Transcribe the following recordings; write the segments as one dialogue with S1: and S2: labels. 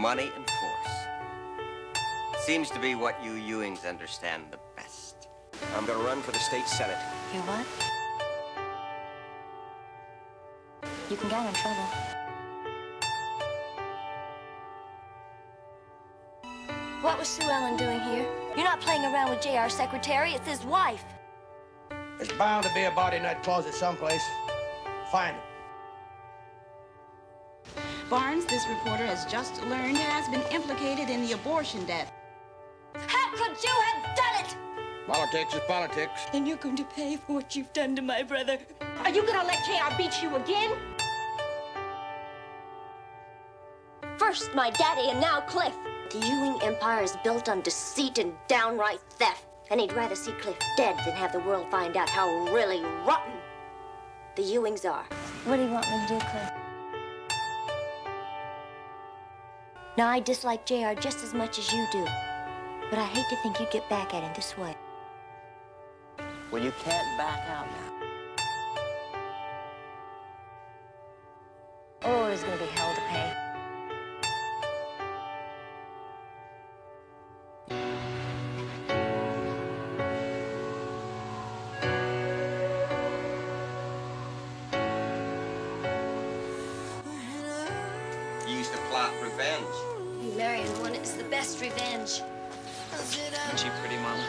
S1: money and force. Seems to be what you Ewings understand the best.
S2: I'm gonna run for the state senate.
S3: You what? You can get in trouble. What was Sue Ellen doing here? You're not playing around with J.R. Secretary, it's his wife.
S4: There's bound to be a body in that closet someplace. Find it.
S5: Barnes, this reporter has just learned, has been implicated in the abortion death.
S3: How could you have done it?
S4: Politics is politics.
S3: And you're going to pay for what you've done to my brother.
S5: Are you gonna let JR beat you again?
S3: First my daddy and now Cliff. The Ewing Empire is built on deceit and downright theft. And he'd rather see Cliff dead than have the world find out how really rotten the Ewings are. What do you want me to do, Cliff? Now, I dislike JR just as much as you do. But I hate to think you'd get back at him this way.
S1: Well, you can't back out now.
S3: Oh, it's gonna be
S1: used to plot revenge.
S3: You marrying one is the best revenge.
S6: Isn't she pretty, Mama?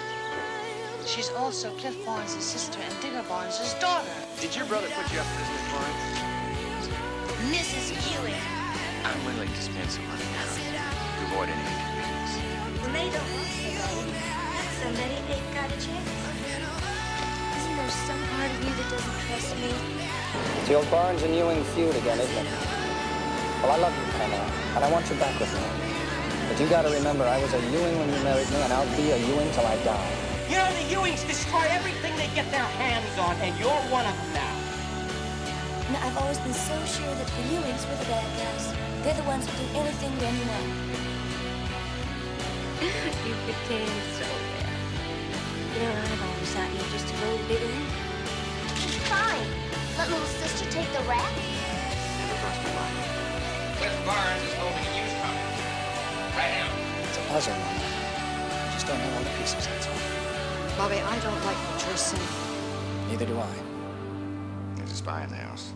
S7: She's also Cliff Barnes' sister and Digger Barnes' daughter.
S6: Did your brother put you up for this, Miss Barnes?
S3: Mrs. Ewing.
S6: I'm willing to spend some money now to avoid any inconvenience.
S3: When they don't want somebody, somebody ain't got a chance. Isn't there some part of you that doesn't trust me?
S8: It's the old Barnes and Ewing feud again, isn't it? Well, I love you, Pamela, and I want you back with me. But you gotta remember, I was a Ewing when you married me, and I'll be a Ewing till I die.
S9: You know, the Ewings destroy everything they get their hands on, and you're one of them now.
S3: Now, I've always been so sure that the Ewings were the bad guys. They're the ones who do anything to anyone. you pretend so well. You know, I've always thought you were just a little bit in. Fine. Let little sister take the rap.
S6: Never crossed my mind.
S1: Cliff Barnes is holding a used car. Right now.
S8: It's a puzzle, Mama. I just don't know all the pieces, that's all.
S7: Bobby, I don't like what you're saying.
S8: Neither do I.
S6: There's a spy in the house.